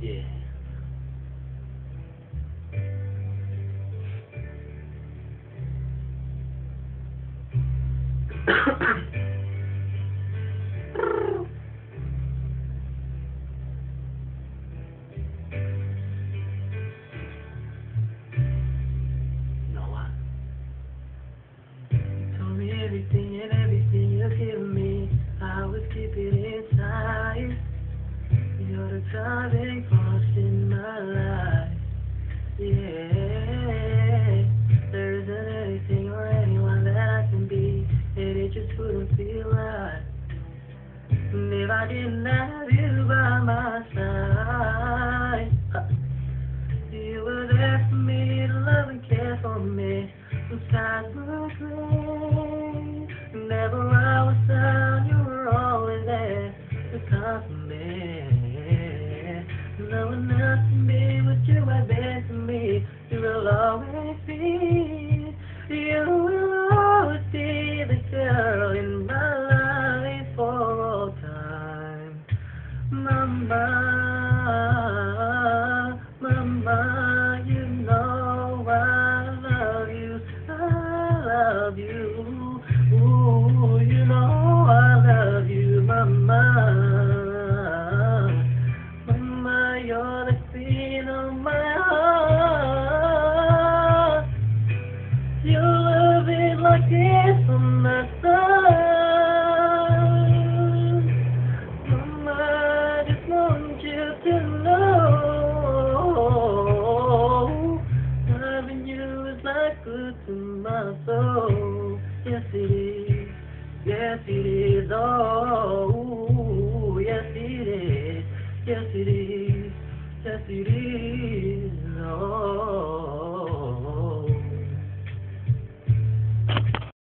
Yeah. Noah. You me everything and everything you're me. I keep it inside. You're the I didn't have you by my side, you were there for me to love and care for me. Skies were gray, never I was down, you were always there to me. No one can Good to my soul. Yes, it is. Yes, it is. Oh, yes, it is. Yes, it is. Yes, it is. Oh.